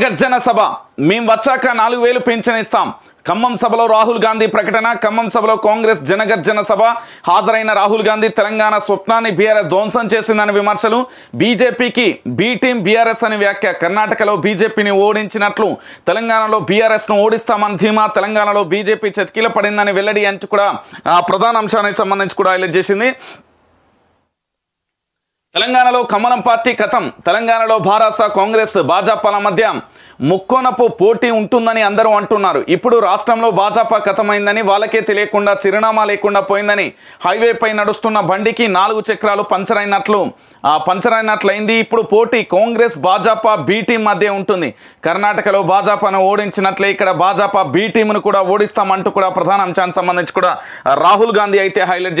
గర్జన సభ. మేం వచ్చాక నాలుగు వేలు పెన్షన్ ఇస్తాం. ఖమ్మం సభలో రాహుల్ గాంధీ ప్రకటన ఖమ్మం సభలో కాంగ్రెస్ జనగర్జన సభ. హాజరైన రాహుల్ గాంధీ తెలంగాణ స్వప్నాన్ని బీఆర్ఎస్ ధ్వంసం చేసిందని విమర్శలు బీజేపీకి బీ టీం బీఆర్ఎస్ అని వ్యాఖ్య. కర్ణాటకలో బీజేపీని ఓడించినట్లు తెలంగాణలో బీఆర్ఎస్ను ఓడిస్తామని ధీమా తెలంగాణలో బీజేపీ చతికిల పడిందని వెల్లడి అంటూ కూడా ప్రధాన అంశానికి సంబంధించి కూడా హైలైట్ చేసింది. తెలంగాణలో కమలం పార్టీ కథం. తెలంగాణలో భారాస కాంగ్రెస్ భాజపాల మధ్య ముక్కోనపు పోటీ ఉంటుందని అందరూ అంటున్నారు. ఇప్పుడు రాష్ట్రంలో భాజపా కథమైందని వాళ్ళకే తెలియకుండా చిరునామా లేకుండా పోయిందని హైవేపై నడుస్తున్న బండికి నాలుగు చక్రాలు పంచర్ అయినట్లు ఆ పంచర్ అయినట్లయింది ఇప్పుడు పోటీ కాంగ్రెస్ భాజపా బీ టీం మధ్య ఉంటుంది. కర్ణాటకలో భాజపాను ఓడించినట్లే ఇక్కడ భాజపా బీ టీంను కూడా ఓడిస్తామంటూ కూడా ప్రధాన అంశానికి సంబంధించి కూడా రాహుల్ గాంధీ అయితే హైలైట్ చేసి